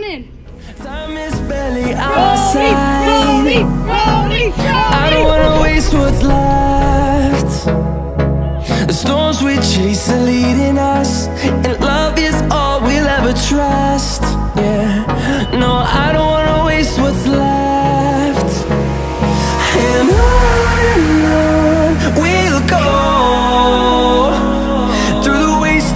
running. Time is barely our Rolly, side. rolly, rolly, I don't wanna waste what's left. The storms we chase are leading us,